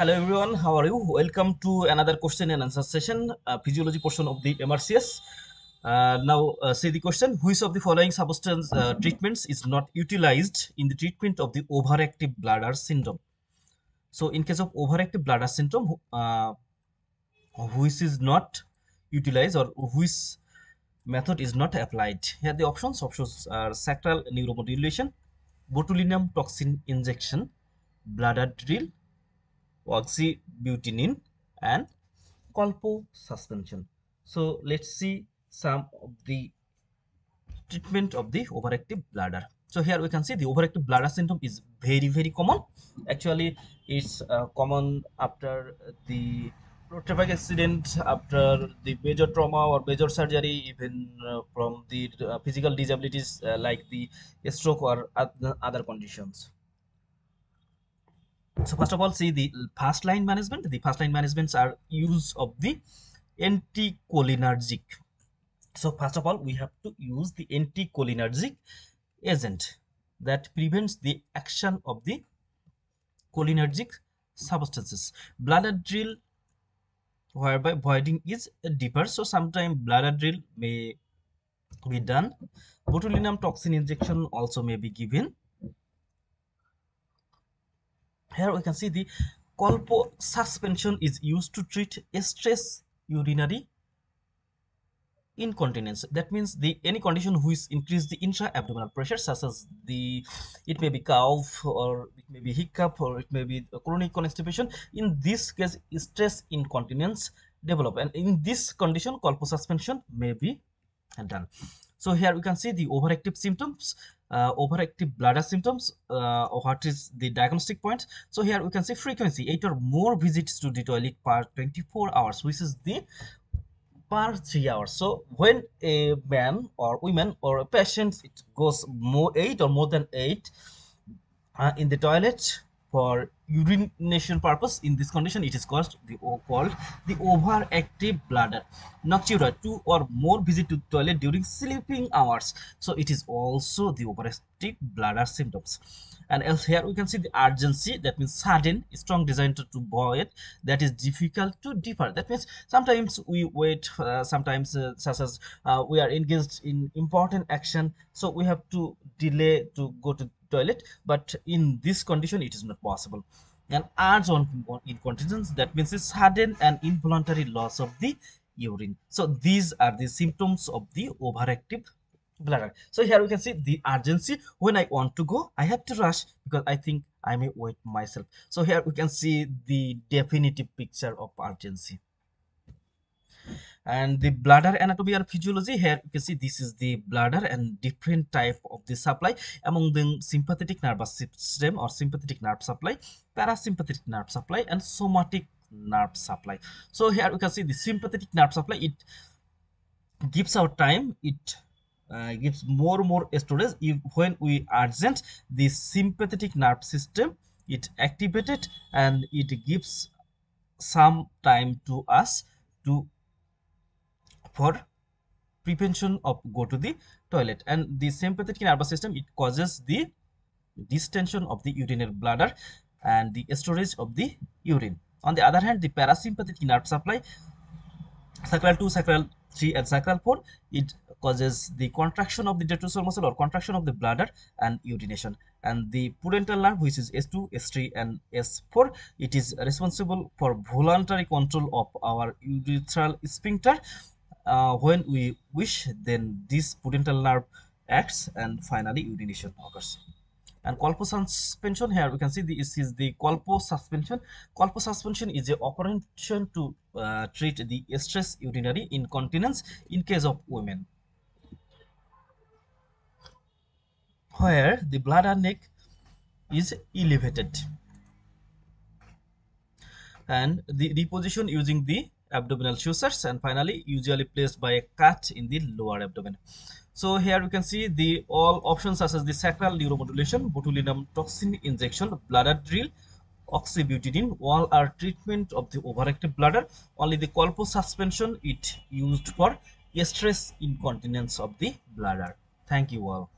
Hello everyone, how are you? Welcome to another question and answer session, uh, physiology portion of the MRCS. Uh, now, uh, say the question, which of the following substance uh, treatments is not utilized in the treatment of the overactive bladder syndrome? So, in case of overactive bladder syndrome, uh, which is not utilized or which method is not applied? Here the options, options are sacral neuromodulation, botulinum toxin injection, bladder drill, oxybutynin and colpo suspension so let's see some of the treatment of the overactive bladder. So here we can see the overactive bladder syndrome is very very common. Actually it's uh, common after the traffic accident after the major trauma or major surgery even uh, from the uh, physical disabilities uh, like the stroke or other conditions so first of all see the first line management. The first line managements are use of the anticholinergic. So first of all we have to use the anticholinergic agent that prevents the action of the cholinergic substances. Bladder drill whereby voiding is deeper. So sometimes bladder drill may be done. Botulinum toxin injection also may be given here we can see the colpo suspension is used to treat stress urinary incontinence. That means the any condition which increase the intra-abdominal pressure such as the it may be cough or it may be hiccup or it may be chronic constipation in this case stress incontinence develop. And in this condition colpo suspension may be done. So here we can see the overactive symptoms uh, overactive bladder symptoms uh, what is the diagnostic point? So here we can see frequency 8 or more visits to the toilet per 24 hours which is the per 3 hours. So when a man or woman or a patient it goes more 8 or more than 8 uh, in the toilet for urination purpose. In this condition it is called the called the overactive bladder. Nocturia two or more visit to toilet during sleeping hours. So it is also the overactive bladder symptoms. And else here we can see the urgency. That means sudden strong desire to, to void. That is difficult to differ that means sometimes we wait uh, sometimes uh, such as uh, we are engaged in important action. So we have to delay to go to toilet but in this condition it is not possible. And adds on incontinence that means a sudden and involuntary loss of the urine. So these are the symptoms of the overactive bladder. So here we can see the urgency. When i want to go i have to rush because i think i may wait myself. So here we can see the definitive picture of urgency and the bladder anatomy or physiology here you can see this is the bladder and different type of the supply. Among them sympathetic nervous system or sympathetic nerve supply parasympathetic nerve supply and somatic nerve supply. So here we can see the sympathetic nerve supply. It gives our time. It uh, gives more and more storage if when we urgent the sympathetic nerve system it activated and it gives some time to us to for prevention of go to the toilet. And the sympathetic nervous system it causes the distension of the urinary bladder and the storage of the urine. On the other hand the parasympathetic nerve supply sacral 2 sacral 3 and sacral 4 it causes the contraction of the detrusor muscle or contraction of the bladder and urination. And the pudendal nerve which is s2 s3 and s4 it is responsible for voluntary control of our urethral sphincter uh, when we wish then this pudendal nerve acts and finally urination occurs. And colpo suspension here we can see this is the colpo suspension. Colpo suspension is a operation to uh, treat the stress urinary incontinence in case of women. Where the bladder neck is elevated. And the reposition using the abdominal sutures and finally usually placed by a cut in the lower abdomen. So here you can see the all options such as the sacral neuromodulation botulinum toxin injection bladder drill oxybutynin all are treatment of the overactive bladder. Only the colpo suspension it used for stress incontinence of the bladder. Thank you all